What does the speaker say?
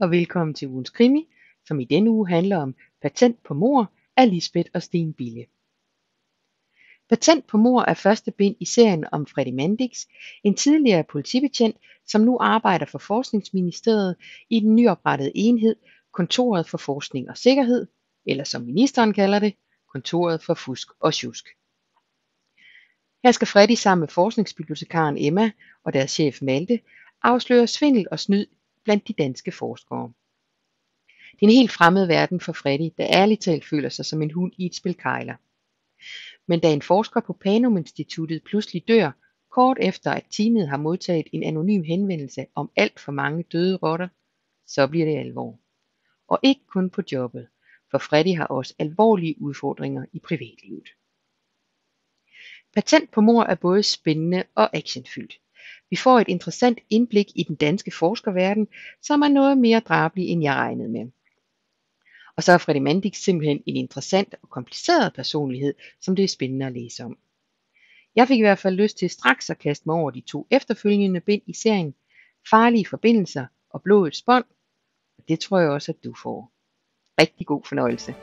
og velkommen til ugens krimi, som i denne uge handler om Patent på mor af Lisbeth og Sten Bille. Patent på mor er første bind i serien om Freddy Mandix, en tidligere politibetjent, som nu arbejder for Forskningsministeriet i den nyoprettede enhed Kontoret for Forskning og Sikkerhed, eller som ministeren kalder det, Kontoret for Fusk og Sjusk. Her skal Freddy sammen med forskningsbibliotekaren Emma og deres chef Malte afsløre svindel og snyd blandt de danske forskere. Det er en helt fremmed verden for Freddy, der ærligt talt føler sig som en hund i et spil kejler. Men da en forsker på Panum Instituttet pludselig dør, kort efter at teamet har modtaget en anonym henvendelse om alt for mange døde rotter, så bliver det alvor. Og ikke kun på jobbet, for Freddy har også alvorlige udfordringer i privatlivet. Patent på mor er både spændende og actionfyldt. Vi får et interessant indblik i den danske forskerverden, som er noget mere drabelig end jeg regnede med. Og så er Freddy Mandik simpelthen en interessant og kompliceret personlighed, som det er spændende at læse om. Jeg fik i hvert fald lyst til straks at kaste mig over de to efterfølgende bind i serien, Farlige forbindelser og Blodets bånd, og det tror jeg også, at du får. Rigtig god fornøjelse.